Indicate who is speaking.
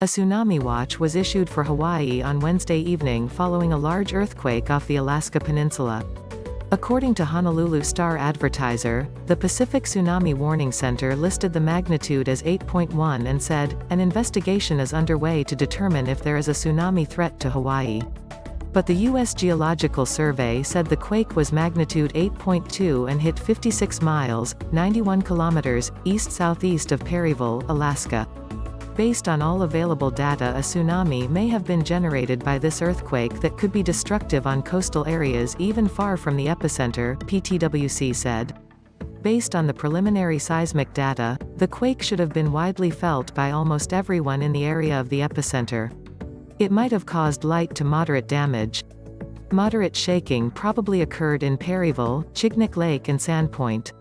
Speaker 1: A tsunami watch was issued for Hawaii on Wednesday evening following a large earthquake off the Alaska Peninsula. According to Honolulu Star Advertiser, the Pacific Tsunami Warning Center listed the magnitude as 8.1 and said, an investigation is underway to determine if there is a tsunami threat to Hawaii. But the U.S. Geological Survey said the quake was magnitude 8.2 and hit 56 miles, 91 kilometers, east-southeast of Perryville, Alaska. Based on all available data a tsunami may have been generated by this earthquake that could be destructive on coastal areas even far from the epicenter, PTWC said. Based on the preliminary seismic data, the quake should have been widely felt by almost everyone in the area of the epicenter. It might have caused light to moderate damage. Moderate shaking probably occurred in Perryville, Chignik Lake and Sandpoint.